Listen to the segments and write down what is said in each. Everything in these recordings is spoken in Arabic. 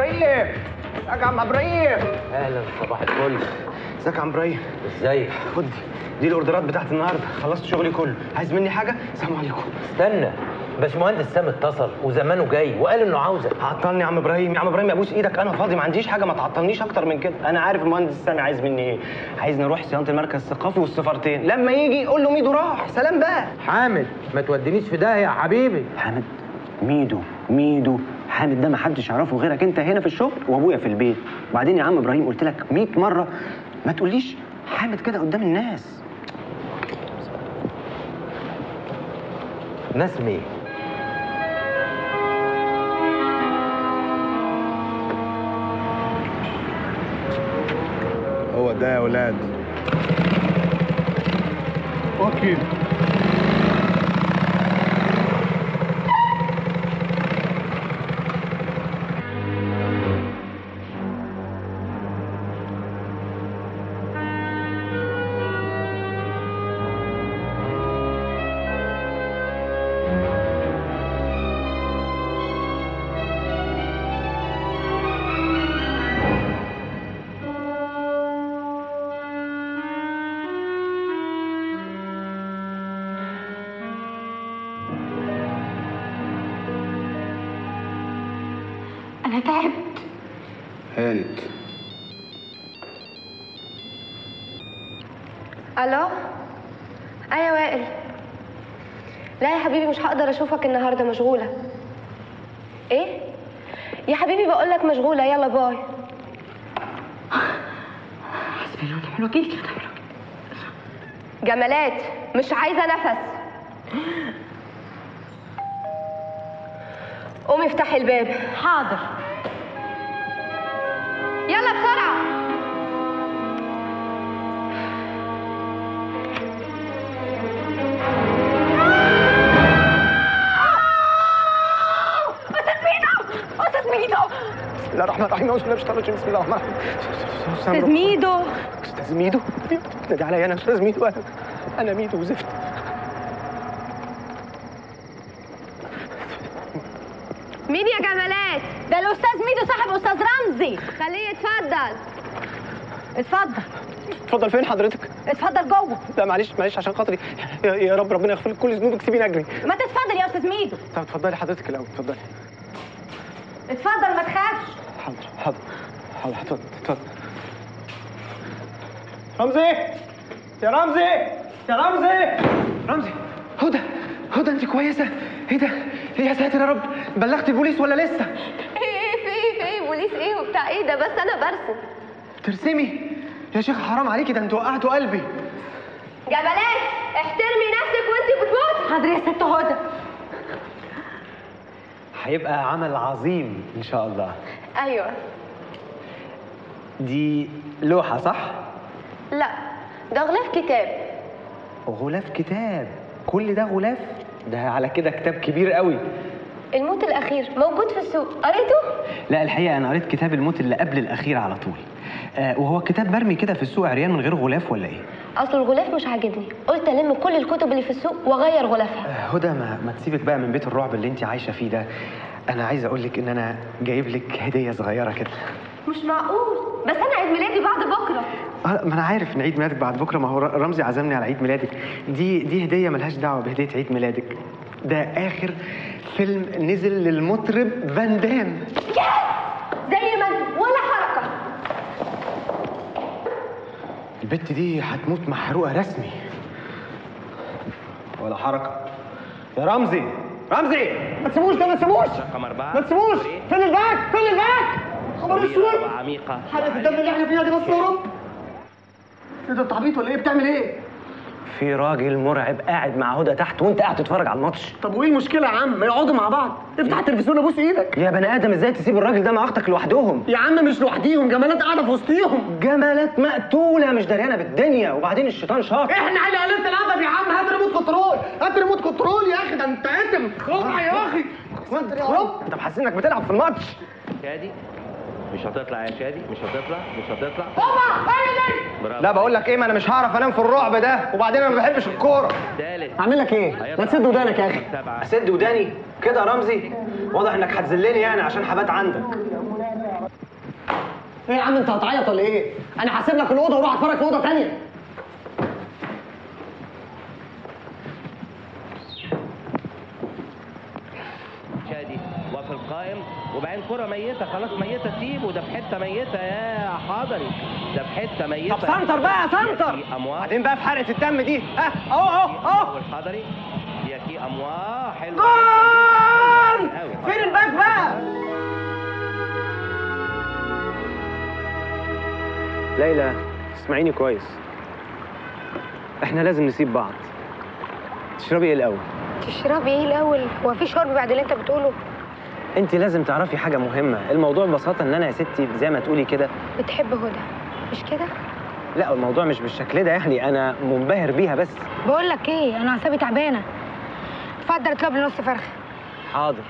إبراهيم. ازيك يا عم إبراهيم؟ أهلا صباح الفل. ازيك يا عم إبراهيم؟ ازيك خد دي الأوردرات بتاعت النهارده. خلصت شغلي كله. عايز مني حاجة؟ سلام عليكم. استنى باشمهندس سام اتصل وزمانه جاي وقال إنه عاوزك. عطلني يا عم إبراهيم. يا عم إبراهيم أبوس إيدك. أنا فاضي ما عنديش حاجة. ما تعطلنيش أكتر من كده. أنا عارف المهندس سامي عايز مني إيه. عايزني أروح صيانة المركز الثقافي والسفارتين. لما يجي قول له ميدو راح. سلام بقى. حامد ما تودينيش في داهية. يا حبيبي. حامد ميدو ميدو. حامد ده ما حدش يعرفه غيرك انت هنا في الشغل وابويا في البيت. وبعدين يا عم إبراهيم قلت لك 100 مرة. ما تقوليش حامد كده قدام الناس. ناس مين؟ هو ده يا ولاد. أوكي أنا تعبت. هانت ألو؟ أيوه وائل. لا يا حبيبي مش هقدر أشوفك النهارده مشغولة. إيه؟ يا حبيبي بقول لك مشغولة. يلا باي. حسبي الله ونعم الوكيل. جمالات مش عايزة نفس. قومي افتحي الباب. حاضر. يلا بسرعة. أستاذ ميدو بسم الله الرحمن الرحيم اعوذ بالله الرجيم بسم الله الرحمن الرحيم. أستاذ ميدو. أستاذ ميدو؟ نادي عليا أنا أستاذ ميدو. أنا أنا ميدو وزفت. مين يا جمالات. ده الأستاذ ميدو صاحب أستاذ رمزي خليه يتفضل اتفضل. اتفضل فين حضرتك؟ اتفضل جوه. لا معلش معلش عشان خاطري. يا, يا رب ربنا يغفر لك كل ذنوبك. سيبيني اجري. ما تتفضل يا أستاذ ميدو. طب اتفضلي حضرتك الأول اتفضلي. اتفضل ما تخافش. حاضر حاضر حاضر اتفضل اتفضل. رمزي! يا رمزي! يا رمزي! رمزي! هدى هدى أنت كويسة. إيه ده؟ إيه يا ساتر يا رب؟ بلغت البوليس ولا لسه؟ في إيه وبتاع إيه ده بس أنا برسم. ترسمي؟ يا شيخ حرام عليكي ده أنتوا وقعتوا قلبي. جمالات احترمي نفسك وانت بتموتي. حاضر يا ست هدى هيبقى عمل عظيم إن شاء الله. أيوه. دي لوحة صح؟ لا ده غلاف كتاب. غلاف كتاب؟ كل ده غلاف؟ ده على كده كتاب كبير قوي. الموت الأخير موجود في السوق. قريته لا الحقيقة أنا قريت كتاب الموت اللي قبل الأخير على طول. آه وهو الكتاب مرمي كده في السوق عريان من غير غلاف ولا إيه؟ أصل الغلاف مش عاجبني. قلت ألم كل الكتب اللي في السوق وأغير غلافها. آه هدى ما, ما تسيبك بقى من بيت الرعب اللي انت عايشة فيه ده. أنا عايز أقول لك إن أنا جايب لك هدية صغيرة كده. مش معقول. بس أنا عيد ميلادي بعد بكرة. آه ما أنا عارف إن عيد ميلادك بعد بكرة. ما هو رمزي عزمني على عيد ميلادك. دي دي هدية ملهاش دعوة بهدية عيد ميلادك. ده آخر فيلم نزل للمطرب فان دام. زي ما ولا حركة. البت دي هتموت محروقة رسمي. ولا حركة. يا رمزي رمزي! ما تسيبوش ده ما تسيبوش! رقم أربعة. ما تسيبوش! فين ال back؟ فين ال back؟ خبر اسود وعميقة حرقة الدم اللي إحنا فيها دي بس يا رب إيه ده انت عبيط ولا إيه؟ بتعمل إيه؟ في راجل مرعب قاعد مع هدى تحت وانت قاعد تتفرج على الماتش. طب وايه المشكلة يا عم؟ ما يقعدوا مع بعض، افتح التلفزيون ابوس إيدك. يا بني آدم إزاي تسيب الراجل ده مع أختك لوحدهم؟ يا عم مش لوحديهم، جمالات قاعدة في وسطيهم. جمالات مقتولة مش دريانة بالدنيا. وبعدين الشيطان شاطر إحنا على قلة الأدب يا عم، هات remote control، هات ريموت كنترول يا أخي ده أنت اتم، خرع يا أخي. خرب انت محسس إنك بتلعب في الماتش. شادي مش هتطلع يا شادي مش هتطلع مش هتطلع. إيه؟ لا بقول لك إيه ما أنا مش هعرف أنام في الرعب ده وبعدين أنا ما بحبش الكورة. ثالث. أعمل لك إيه؟ ما تسد ودانك يا أخي. اسد وداني. كده يا رمزي؟ واضح إنك هتذلني يعني عشان حبات عندك. إيه يا عم أنت هتعيط ولا إيه؟ أنا هسيب لك الأوضة وأروح أتفرج في أوضة تانية. وبعدين كرة ميتة خلاص ميتة سيبه ده في حتة ميتة يا حضري. ده في حتة ميتة. طب center بقى center. بعدين بقى في حرقة الدم دي. ها أهو أهو أهو. والحضري يا كي أموار حلو. جول! فين ال back بقى؟ ليلى اسمعيني كويس. إحنا لازم نسيب بعض. تشربي إيه الأول؟ تشربي إيه الأول؟ هو في شرب بعد اللي انت بتقوله. انت لازم تعرفي حاجة مهمة. الموضوع ببساطة ان أنا يا ستي زي ما تقولي كده. بتحب هدى. مش كده؟ لا الموضوع مش بالشكل ده يعني. أنا منبهر بيها بس. بقول لك إيه؟ أنا اعصابي تعبانة. اتفضل اطلب لي نص فرخة. حاضر.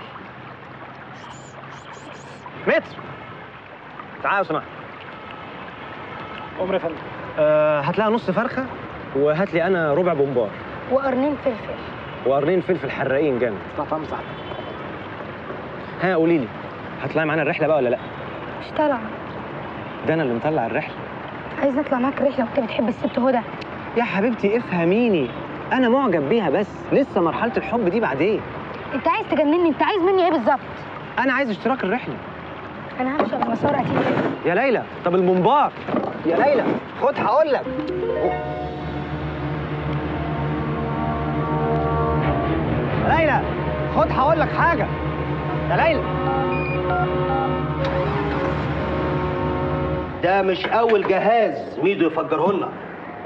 متر. تعالى لو سمحت عمر يا فندم. أه هات لها نص فرخة وهات لي أنا ربع بومبار وقرنين فلفل. وقرنين فلفل حراقين جامد. طعم سعد ها قولي لي هتطلعي معانا الرحلة بقى ولا لأ؟ مش طالعة. ده أنا اللي مطلع الرحلة. عايزه أطلع معاك رحلة وأنت بتحب الست هدى. يا حبيبتي افهميني. أنا معجب بيها بس لسه مرحلة الحب دي بعدين. أنت عايز تجنني؟ أنت عايز مني إيه بالظبط؟ أنا عايز اشتراك الرحلة. أنا همشي على مسار أكيد. يا ليلى طب المنبار يا ليلى خد هقول لك. ليلى خد هقول لك حاجة. يا ليلى ده مش أول جهاز ميدو يفجره لنا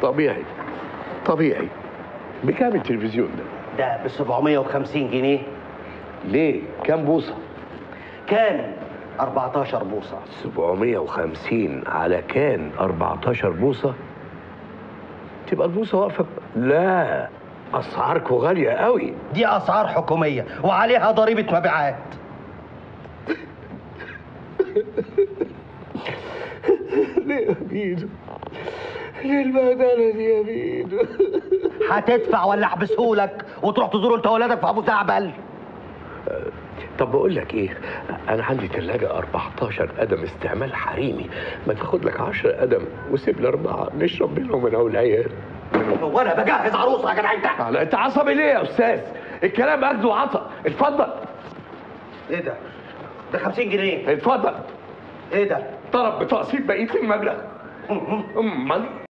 طبيعي. طبيعي. بكام التلفزيون ده؟ ده ب 750 جنيه. ليه؟ كام بوصة؟ كان 14 بوصة. 750 على كان 14 بوصة؟ تبقى البوصة واقفة ب- لا أسعاركم غالية قوي دي أسعار حكومية وعليها ضريبة مبيعات. ليه يا ميدو؟ ليه البهدلة دي يا ميدو؟ هتدفع ولا احبسهولك وتروح تزور انت واولادك في ابو زعبل؟ طب بقول لك إيه؟ أنا عندي ثلاجة 14 قدم استعمال حريمي. ما تاخد لك 10 قدم وسيب لي أربعة نشرب منهم أنا والعيال هو أنا بجهز عروسة يا جدع انت انت عصبي ليه يا أستاذ؟ الكلام اخده وعطا اتفضل. إيه ده؟ ده 50 جنيه. اتفضل. إيه ده؟ طلب بتقسيط بقية المبلغ. أمال؟